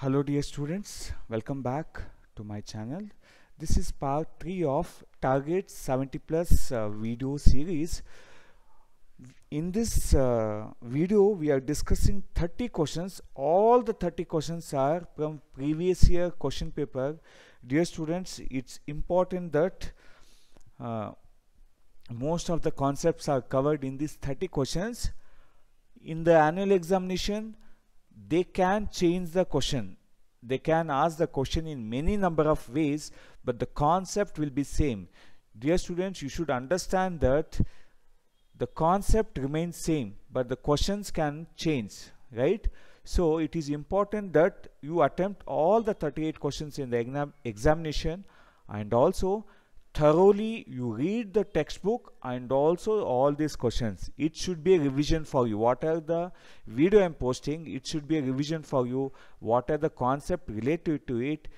Hello dear students, welcome back to my channel. This is part 3 of Target 70 Plus uh, video series. In this uh, video we are discussing 30 questions. All the 30 questions are from previous year question paper. Dear students, it's important that uh, most of the concepts are covered in these 30 questions. In the annual examination, they can change the question. They can ask the question in many number of ways but the concept will be same. Dear students you should understand that the concept remains same but the questions can change right? So it is important that you attempt all the 38 questions in the exam examination and also thoroughly you read the textbook and also all these questions. It should be a revision for you. What are the video i'm posting? It should be a revision for you. What are the concept related to it?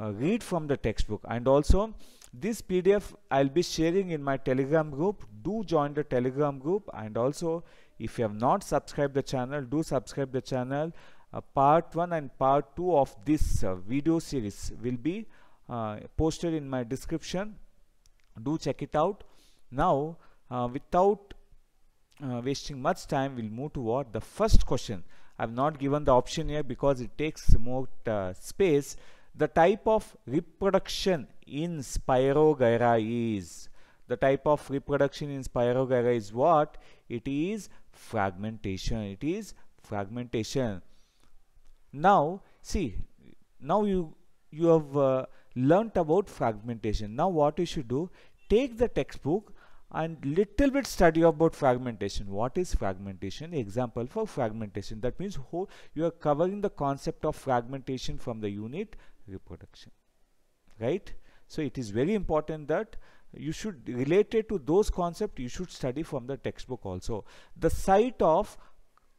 Uh, read from the textbook. And also this pdf i'll be sharing in my telegram group. Do join the telegram group. And also if you have not subscribed the channel do subscribe the channel. Uh, part 1 and part 2 of this uh, video series will be uh, posted in my description do check it out. Now uh, without uh, wasting much time we'll move to what the first question. I've not given the option here because it takes more uh, space. The type of reproduction in spirogyra is the type of reproduction in spirogyra is what? It is fragmentation. It is fragmentation. Now see now you you have uh, learnt about fragmentation. Now what you should do take the textbook and little bit study about fragmentation. What is fragmentation? Example for fragmentation. That means you are covering the concept of fragmentation from the unit reproduction. Right? So it is very important that you should related to those concepts you should study from the textbook also. The site of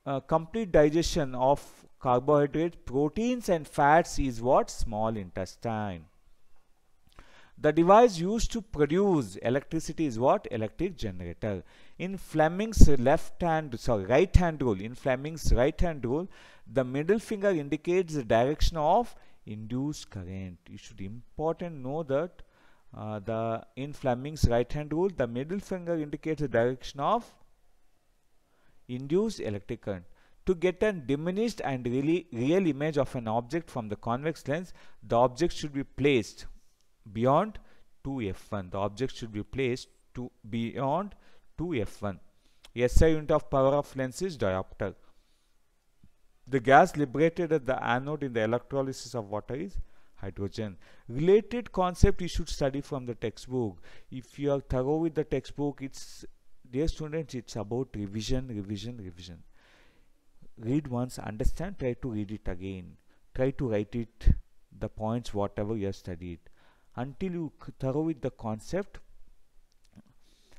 uh, complete digestion of carbohydrates proteins and fats is what? Small intestine the device used to produce electricity is what? Electric generator. In Fleming's left hand, sorry, right hand rule, in Fleming's right hand rule, the middle finger indicates the direction of induced current. You should important know that uh, the in Fleming's right hand rule, the middle finger indicates the direction of induced electric current. To get a diminished and really real image of an object from the convex lens, the object should be placed beyond 2f1 the object should be placed to beyond 2f1 SI unit of power of lens is diopter. The gas liberated at the anode in the electrolysis of water is hydrogen. Related concept you should study from the textbook. If you are thorough with the textbook it's dear students it's about revision revision revision. Read once understand try to read it again. Try to write it the points whatever you have studied until you thorough with the concept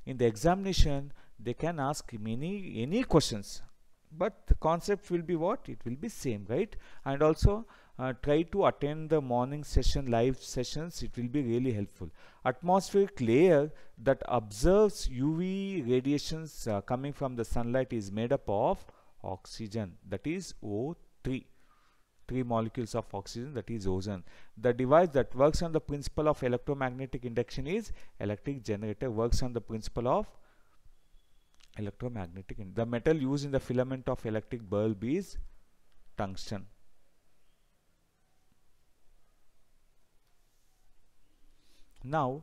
in the examination they can ask many any questions. But the concept will be what? It will be same right? And also uh, try to attend the morning session live sessions. It will be really helpful. Atmospheric layer that observes uv radiations uh, coming from the sunlight is made up of oxygen that is o3 three molecules of oxygen that is ozone the device that works on the principle of electromagnetic induction is electric generator works on the principle of electromagnetic induction. the metal used in the filament of electric bulb is tungsten now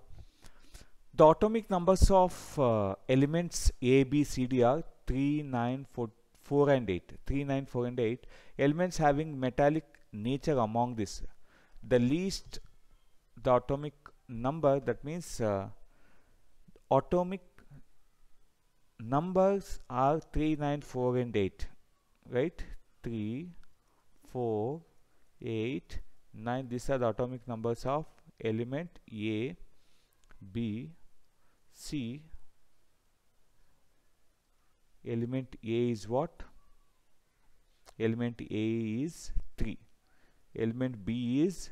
the atomic numbers of uh, elements a b c d are 3 9 4 4 and 8 3 9 4 and 8 elements having metallic nature among this. The least the atomic number that means uh, atomic numbers are 3 9 4 and 8 right? 3 4 8 9 these are the atomic numbers of element a b c element A is what? Element A is 3. Element B is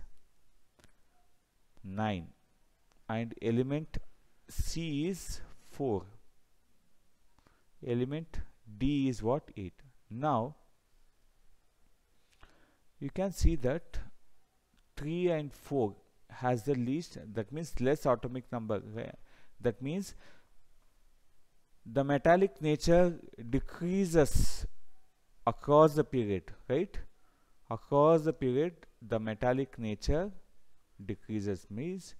9. And element C is 4. Element D is what? 8. Now, you can see that 3 and 4 has the least that means less atomic number that means the metallic nature decreases across the period right? Across the period the metallic nature decreases means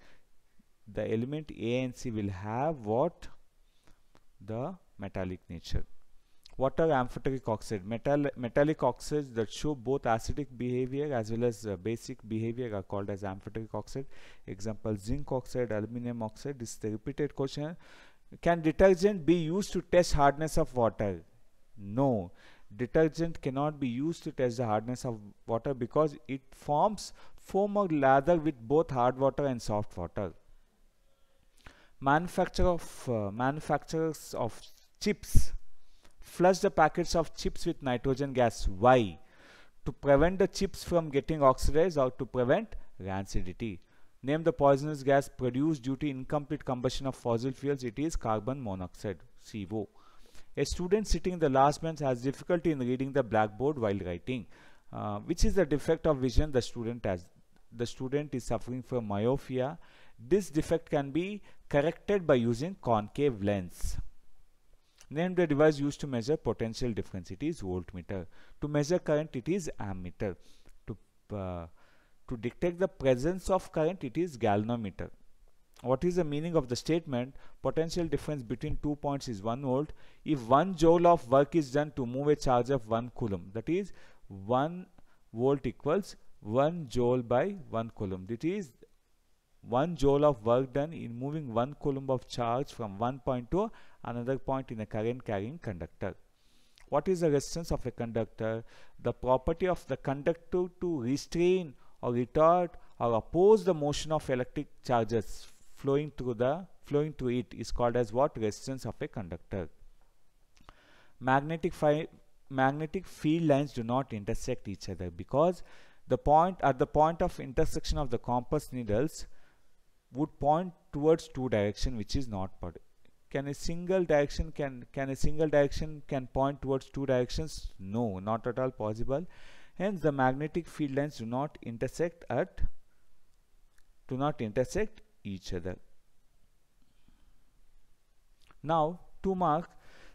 the element A and C will have what? The metallic nature. What are amphoteric oxide metal metallic oxides that show both acidic behavior as well as uh, basic behavior are called as amphoteric oxide. Example zinc oxide aluminum oxide this is the repeated question can detergent be used to test hardness of water? No. Detergent cannot be used to test the hardness of water because it forms foam or lather with both hard water and soft water. Manufacturer of uh, manufacturers of chips flush the packets of chips with nitrogen gas. Why? To prevent the chips from getting oxidized or to prevent rancidity. Name the poisonous gas produced due to incomplete combustion of fossil fuels. It is carbon monoxide, CO. A student sitting in the last bench has difficulty in reading the blackboard while writing. Uh, which is the defect of vision the student has? The student is suffering from myopia. This defect can be corrected by using concave lens. Name the device used to measure potential difference. It is voltmeter. To measure current, it is ammeter. To uh, to detect the presence of current it is galvanometer. What is the meaning of the statement? Potential difference between two points is 1 volt. If 1 joule of work is done to move a charge of 1 coulomb that is 1 volt equals 1 joule by 1 coulomb. That is 1 joule of work done in moving 1 coulomb of charge from one point to another point in a current carrying conductor. What is the resistance of a conductor? The property of the conductor to restrain or retard or oppose the motion of electric charges flowing through the flowing through it is called as what? Resistance of a conductor. Magnetic magnetic field lines do not intersect each other because the point at the point of intersection of the compass needles would point towards two direction which is not part can a single direction can can a single direction can point towards two directions? No not at all possible Hence, the magnetic field lines do not intersect at do not intersect each other. Now, to mark,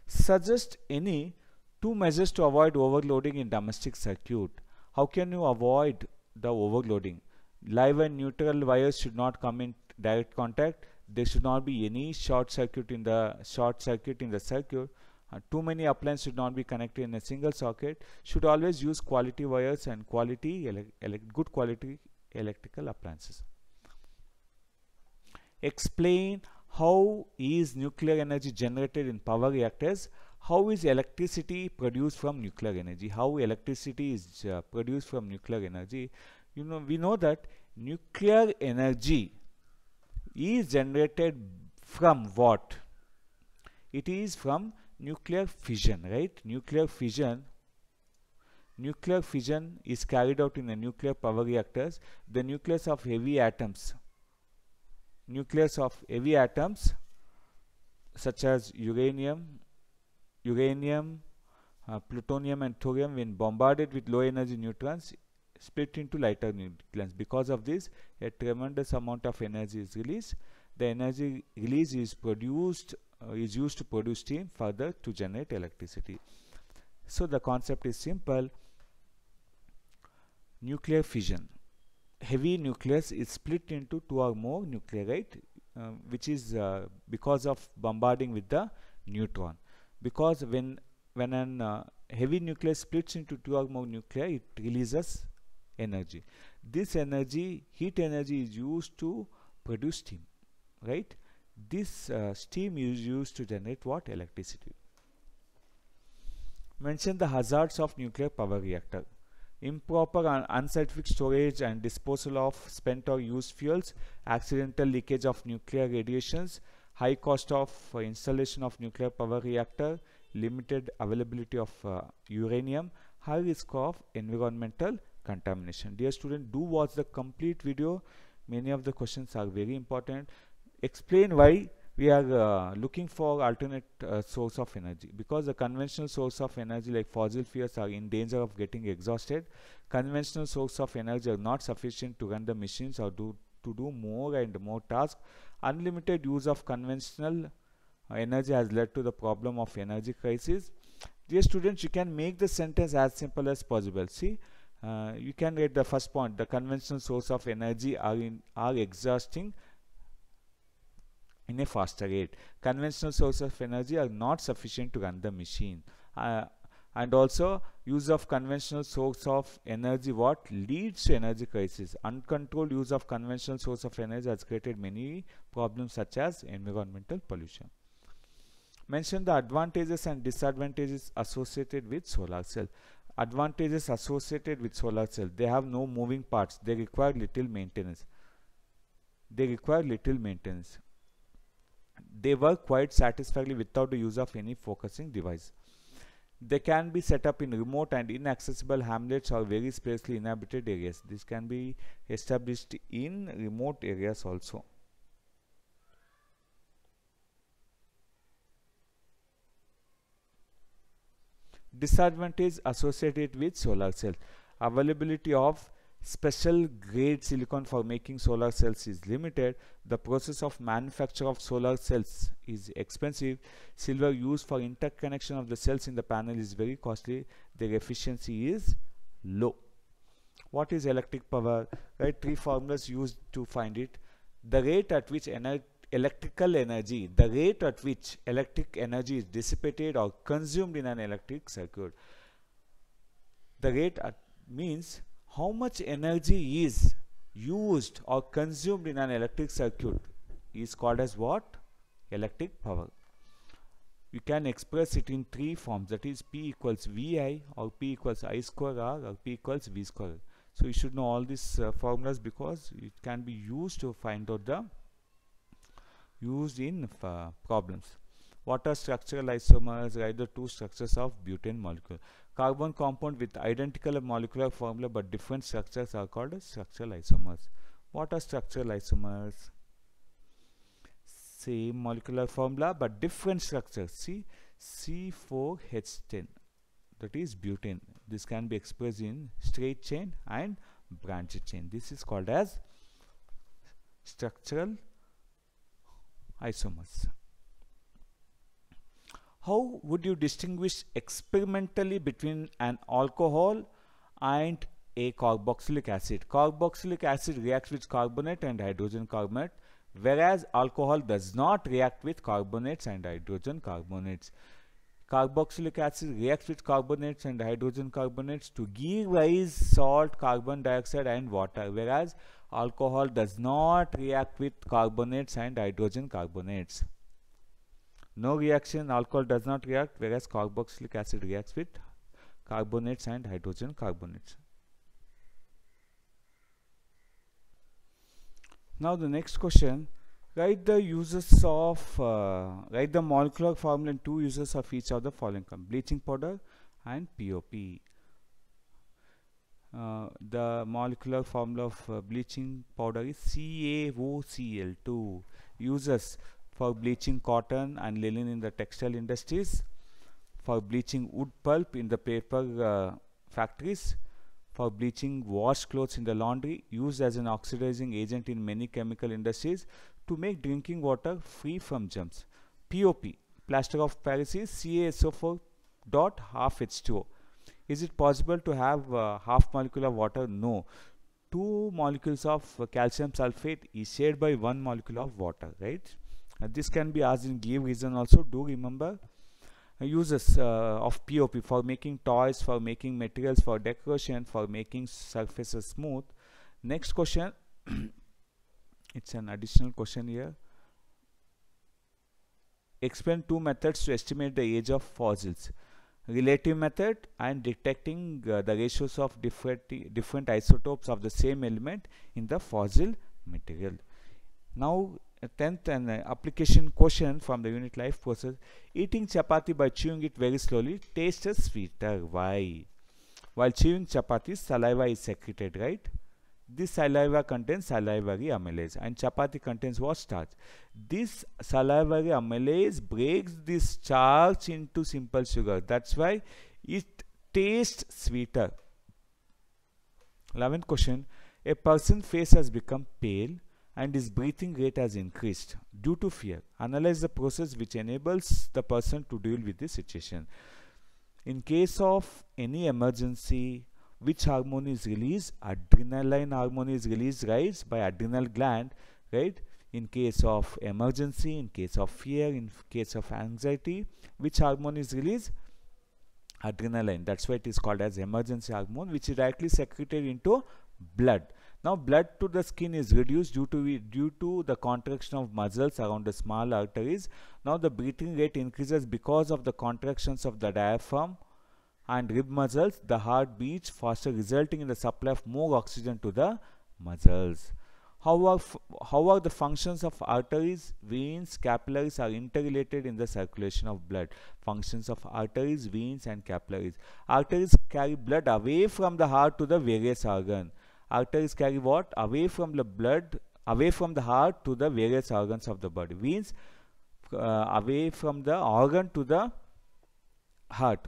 suggest any two measures to avoid overloading in domestic circuit. How can you avoid the overloading? Live and neutral wires should not come in direct contact. There should not be any short circuit in the short circuit in the circuit uh, too many appliances should not be connected in a single socket. Should always use quality wires and quality good quality electrical appliances. Explain how is nuclear energy generated in power reactors how is electricity produced from nuclear energy how electricity is uh, produced from nuclear energy you know we know that nuclear energy is generated from what it is from nuclear fission right? Nuclear fission. Nuclear fission is carried out in the nuclear power reactors. The nucleus of heavy atoms. Nucleus of heavy atoms such as uranium uranium uh, plutonium and thorium when bombarded with low energy neutrons split into lighter neutrons. Because of this a tremendous amount of energy is released. The energy release is produced uh, is used to produce steam further to generate electricity. So the concept is simple. Nuclear fission. Heavy nucleus is split into two or more nuclei? Uh, which is uh, because of bombarding with the neutron. Because when when an uh, heavy nucleus splits into two or more nuclei, it releases energy. This energy, heat energy, is used to produce steam, right? This uh, steam is used to generate what? Electricity. Mention the hazards of nuclear power reactor. Improper and unscientific storage and disposal of spent or used fuels accidental leakage of nuclear radiations high cost of uh, installation of nuclear power reactor limited availability of uh, uranium high risk of environmental contamination. Dear student do watch the complete video. Many of the questions are very important explain why we are uh, looking for alternate uh, source of energy. Because the conventional source of energy like fossil fuels are in danger of getting exhausted. Conventional source of energy are not sufficient to run the machines or do to do more and more tasks. Unlimited use of conventional uh, energy has led to the problem of energy crisis. Dear students you can make the sentence as simple as possible. See uh, you can read the first point. The conventional source of energy are in are exhausting in a faster rate. Conventional sources of energy are not sufficient to run the machine. Uh, and also use of conventional source of energy what leads to energy crisis. Uncontrolled use of conventional source of energy has created many problems such as environmental pollution. Mention the advantages and disadvantages associated with solar cell. Advantages associated with solar cell. They have no moving parts. They require little maintenance. They require little maintenance they work quite satisfactorily without the use of any focusing device. They can be set up in remote and inaccessible hamlets or very sparsely inhabited areas. This can be established in remote areas also. Disadvantage associated with solar cell availability of special grade silicon for making solar cells is limited. The process of manufacture of solar cells is expensive. Silver used for interconnection of the cells in the panel is very costly. Their efficiency is low. What is electric power? Write three formulas used to find it. The rate at which ener electrical energy the rate at which electric energy is dissipated or consumed in an electric circuit. The rate at means how much energy is used or consumed in an electric circuit is called as what? Electric power. You can express it in three forms that is P equals VI or P equals I square R or P equals V square. So you should know all these uh, formulas because it can be used to find out the used in uh, problems. What are structural isomers? Write the two structures of butane molecule. Carbon compound with identical molecular formula but different structures are called structural isomers. What are structural isomers? Same molecular formula but different structures. See C4H10 that is butane. This can be expressed in straight chain and branched chain. This is called as structural isomers how would you distinguish experimentally between an alcohol and a carboxylic acid? Carboxylic acid reacts with carbonate and hydrogen carbonate whereas alcohol does not react with carbonates and hydrogen carbonates. Carboxylic acid reacts with carbonates and hydrogen carbonates to give rise salt carbon dioxide and water whereas alcohol does not react with carbonates and hydrogen carbonates no reaction, alcohol does not react whereas carboxylic acid reacts with carbonates and hydrogen carbonates. Now the next question, write the uses of, uh, write the molecular formula and two uses of each of the following bleaching powder and POP. Uh, the molecular formula of uh, bleaching powder is CaOCl2 uses for bleaching cotton and linen in the textile industries, for bleaching wood pulp in the paper uh, factories, for bleaching washed clothes in the laundry, used as an oxidizing agent in many chemical industries to make drinking water free from germs. POP, plaster of Paris is CaSO4 dot half H2O. Is it possible to have uh, half molecule of water? No. Two molecules of calcium sulfate is shared by one molecule of water, right? Uh, this can be asked in give reason also. Do remember uses uh, of POP for making toys, for making materials for decoration, for making surfaces smooth. Next question, it's an additional question here. Explain two methods to estimate the age of fossils. Relative method and detecting uh, the ratios of different, different isotopes of the same element in the fossil material. Now 10th and uh, application question from the unit life process. Eating chapati by chewing it very slowly tastes sweeter. Why? While chewing chapati saliva is secreted right? This saliva contains salivary amylase and chapati contains what starch? This salivary amylase breaks this starch into simple sugar. That's why it tastes sweeter. 11th question. A person's face has become pale and his breathing rate has increased due to fear. Analyze the process which enables the person to deal with the situation. In case of any emergency, which hormone is released? Adrenaline hormone is released, right, by adrenal gland, right? In case of emergency, in case of fear, in case of anxiety, which hormone is released? Adrenaline. That's why it is called as emergency hormone, which is directly secreted into blood. Now blood to the skin is reduced due to due to the contraction of muscles around the small arteries. Now the breathing rate increases because of the contractions of the diaphragm and rib muscles. The heart beats faster resulting in the supply of more oxygen to the muscles. How are, how are the functions of arteries, veins, capillaries are interrelated in the circulation of blood? Functions of arteries, veins and capillaries. Arteries carry blood away from the heart to the various organs arteries carry what? Away from the blood away from the heart to the various organs of the body. Veins uh, away from the organ to the heart.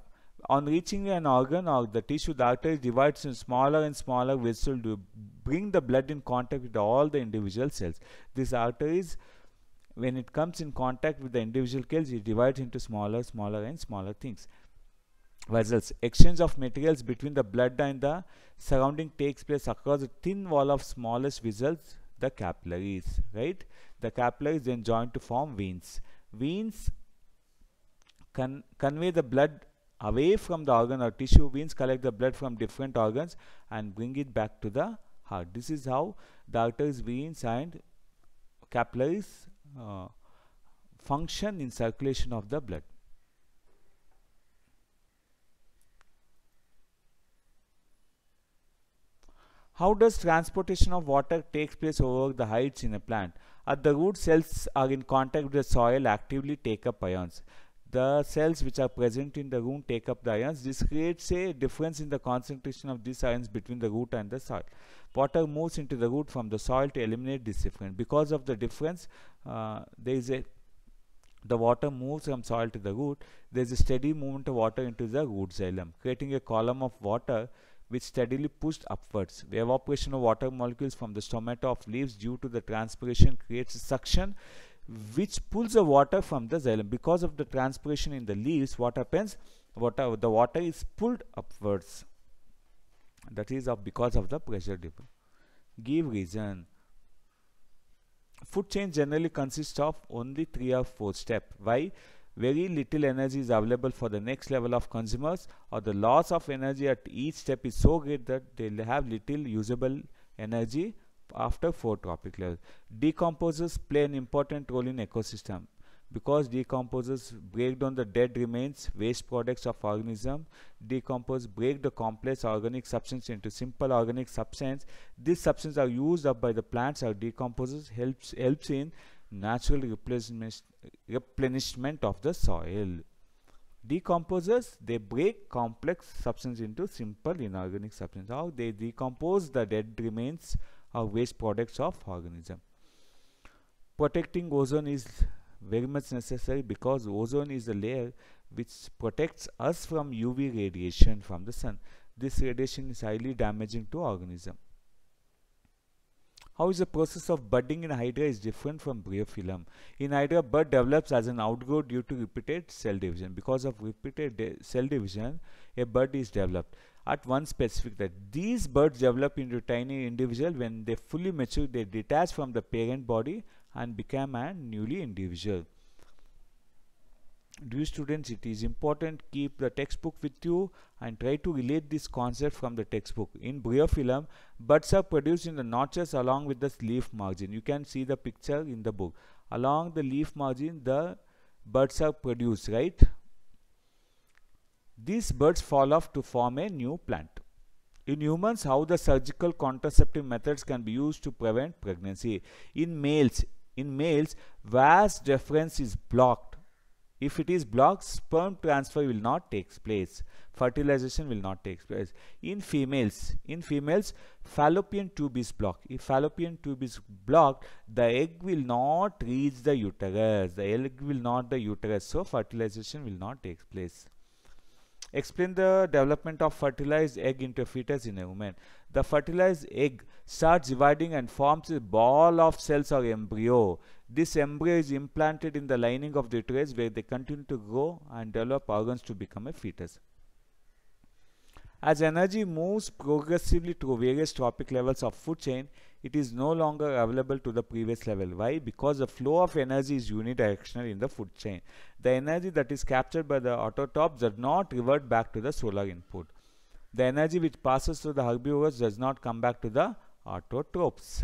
On reaching an organ or the tissue the artery divides in smaller and smaller vessels to bring the blood in contact with all the individual cells. These arteries when it comes in contact with the individual cells it divides into smaller smaller and smaller things vessels. Exchange of materials between the blood and the surrounding takes place across a thin wall of smallest vessels, the capillaries, right? The capillaries then join to form veins. Veins con convey the blood away from the organ or tissue. Veins collect the blood from different organs and bring it back to the heart. This is how the arteries, veins and capillaries uh, function in circulation of the blood. How does transportation of water takes place over the heights in a plant? At the root cells are in contact with the soil actively take up ions. The cells which are present in the root take up the ions. This creates a difference in the concentration of these ions between the root and the soil. Water moves into the root from the soil to eliminate this difference. Because of the difference, uh, there is a the water moves from soil to the root. There is a steady movement of water into the root xylem, creating a column of water which steadily pushed upwards. The evaporation of water molecules from the stomata of leaves due to the transpiration creates suction which pulls the water from the xylem. Because of the transpiration in the leaves, what happens? Water, the water is pulled upwards. That is of because of the pressure difference. Give reason. Food chain generally consists of only three or four steps. Why? Very little energy is available for the next level of consumers or the loss of energy at each step is so great that they'll have little usable energy after four trophic levels. Decomposers play an important role in ecosystem. Because decomposers break down the dead remains waste products of organism decompose break the complex organic substance into simple organic substance these substances are used up by the plants. Or decomposers helps helps in natural replenishment, replenishment of the soil. Decomposers, they break complex substance into simple inorganic substance. How they decompose the dead remains or waste products of organism. Protecting ozone is very much necessary because ozone is a layer which protects us from UV radiation from the sun. This radiation is highly damaging to organism. How is the process of budding in Hydra is different from bryophyllum? In Hydra, bud develops as an outgrowth due to repeated cell division. Because of repeated cell division, a bud is developed. At one specific that these buds develop into tiny individual. When they fully mature, they detach from the parent body and become a newly individual dear students it is important keep the textbook with you and try to relate this concept from the textbook. In bryophyllum buds are produced in the notches along with the leaf margin. You can see the picture in the book. Along the leaf margin the buds are produced right? These buds fall off to form a new plant. In humans how the surgical contraceptive methods can be used to prevent pregnancy. In males in males vas deferens is blocked if it is blocked sperm transfer will not take place. Fertilization will not take place. In females in females fallopian tube is blocked. If fallopian tube is blocked the egg will not reach the uterus. The egg will not the uterus. So fertilization will not take place. Explain the development of fertilized egg into fetus in a woman. The fertilized egg starts dividing and forms a ball of cells or embryo. This embryo is implanted in the lining of the uterus where they continue to grow and develop organs to become a fetus. As energy moves progressively through various trophic levels of food chain, it is no longer available to the previous level. Why? Because the flow of energy is unidirectional in the food chain. The energy that is captured by the autotrophs does not revert back to the solar input. The energy which passes through the herbivores does not come back to the autotrophs.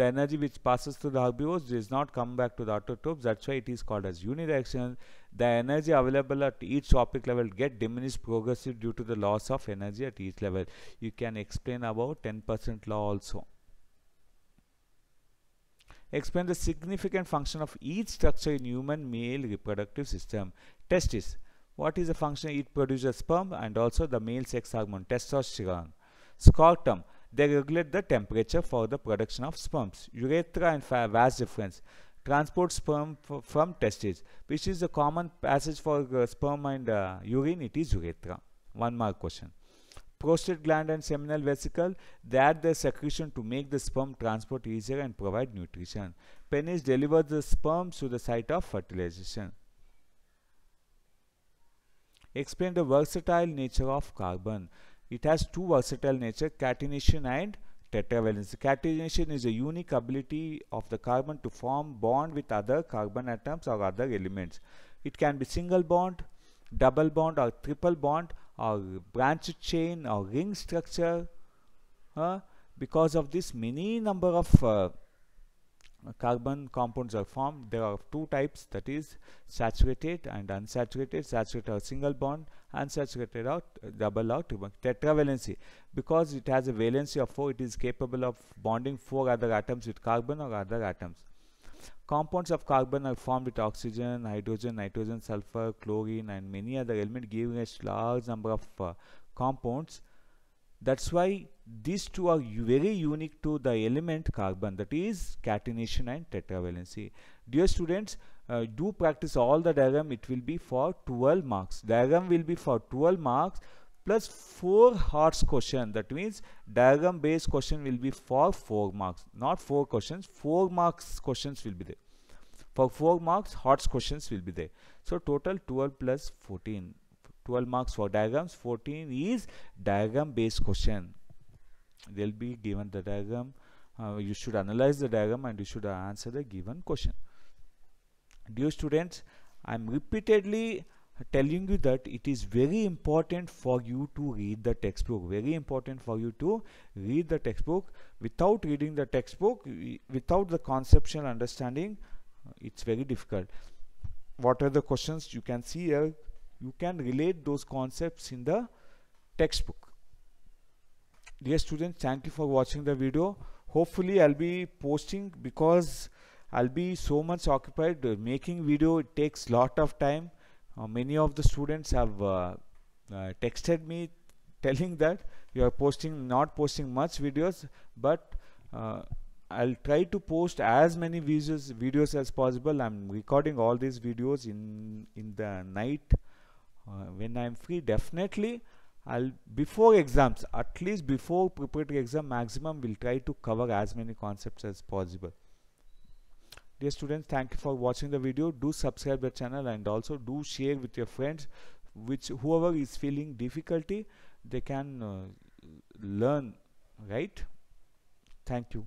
The energy which passes through the herbivores does not come back to the autotrophs. That's why it is called as unidirectional. The energy available at each trophic level get diminished progressively due to the loss of energy at each level. You can explain about 10% law also. Explain the significant function of each structure in human male reproductive system. Testis. What is the function? It produces sperm and also the male sex hormone testosterone. Scrotum. They regulate the temperature for the production of sperms. Urethra and vas deferens transport sperm from testes, which is a common passage for uh, sperm and uh, urine. It is urethra. One mark question. Prostate gland and seminal vesicle, they add their secretion to make the sperm transport easier and provide nutrition. Penis delivers the sperm to the site of fertilization. Explain the versatile nature of carbon. It has two versatile nature, catenation and tetravalency. Catenation is a unique ability of the carbon to form bond with other carbon atoms or other elements. It can be single bond, double bond or triple bond or branched chain or ring structure. Uh, because of this many number of uh, carbon compounds are formed. There are two types that is saturated and unsaturated. Saturated or single bond unsaturated or double or triple tetravalency because it has a valency of 4 it is capable of bonding four other atoms with carbon or other atoms. Compounds of carbon are formed with oxygen hydrogen nitrogen sulfur chlorine and many other elements giving us large number of uh, compounds that's why these two are very unique to the element carbon that is catenation and tetravalency. Dear students, uh, do practice all the diagram. It will be for 12 marks. Diagram will be for 12 marks plus 4 hearts question. That means diagram based question will be for 4 marks. Not 4 questions. 4 marks questions will be there. For 4 marks, hearts questions will be there. So total 12 plus 14. 12 marks for diagrams 14 is diagram based question. They'll be given the diagram uh, you should analyze the diagram and you should answer the given question. Dear students i'm repeatedly telling you that it is very important for you to read the textbook very important for you to read the textbook. Without reading the textbook without the conceptual understanding it's very difficult. What are the questions? You can see here you can relate those concepts in the textbook. Dear students thank you for watching the video. Hopefully i'll be posting because i'll be so much occupied making video. It takes lot of time. Uh, many of the students have uh, uh texted me telling that you are posting not posting much videos but uh, I'll try to post as many videos videos as possible. I'm recording all these videos in in the night when I'm free definitely I'll before exams at least before preparatory exam maximum will try to cover as many concepts as possible. Dear students thank you for watching the video. Do subscribe the channel and also do share with your friends which whoever is feeling difficulty they can uh, learn right? Thank you